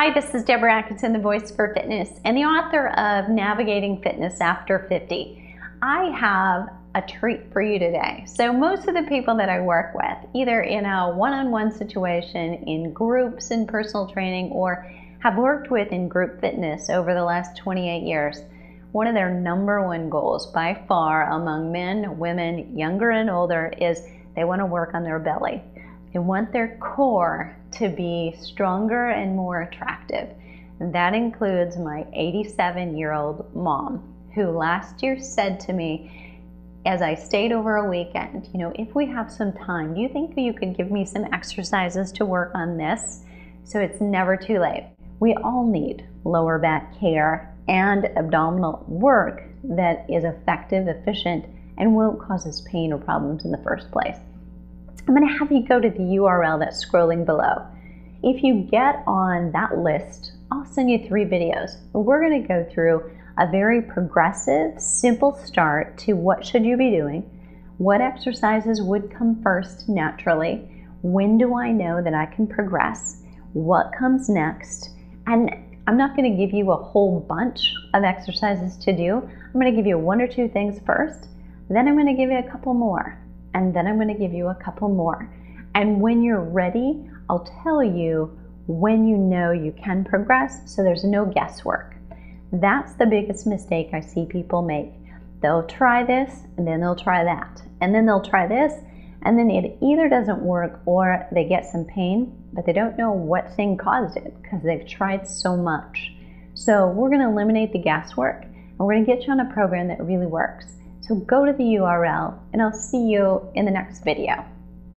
Hi, this is Debra Atkinson, the voice for fitness and the author of Navigating Fitness After 50. I have a treat for you today. So, most of the people that I work with, either in a one on one situation, in groups, in personal training, or have worked with in group fitness over the last 28 years, one of their number one goals by far among men, women, younger and older, is they want to work on their belly. They want their core to be stronger and more attractive. And that includes my 87 year old mom, who last year said to me, as I stayed over a weekend, you know, if we have some time, do you think you could give me some exercises to work on this? So it's never too late. We all need lower back care and abdominal work that is effective, efficient, and won't cause us pain or problems in the first place. I'm going to have you go to the URL that's scrolling below. If you get on that list, I'll send you three videos. We're going to go through a very progressive, simple start to what should you be doing, what exercises would come first naturally, when do I know that I can progress, what comes next, and I'm not going to give you a whole bunch of exercises to do. I'm going to give you one or two things first, then I'm going to give you a couple more and then I'm going to give you a couple more. And when you're ready, I'll tell you when you know you can progress so there's no guesswork. That's the biggest mistake I see people make. They'll try this and then they'll try that, and then they'll try this, and then it either doesn't work or they get some pain, but they don't know what thing caused it because they've tried so much. So, we're going to eliminate the guesswork and we're going to get you on a program that really works. So go to the URL and I'll see you in the next video.